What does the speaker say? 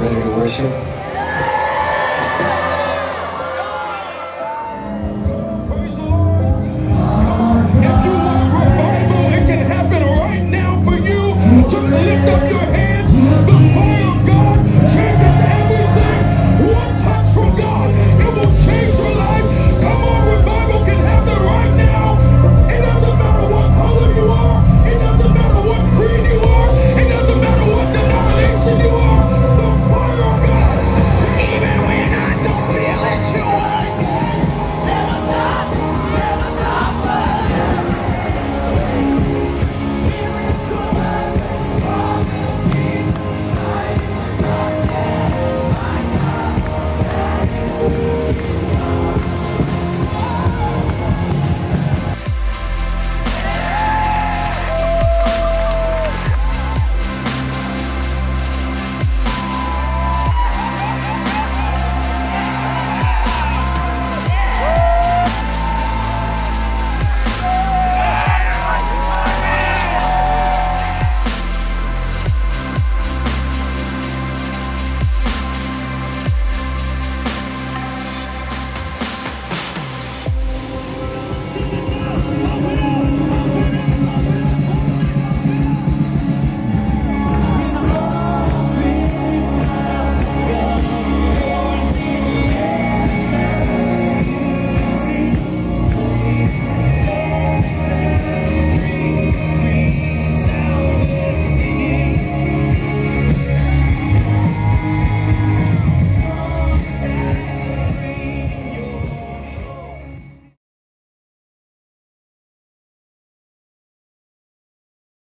ready to worship.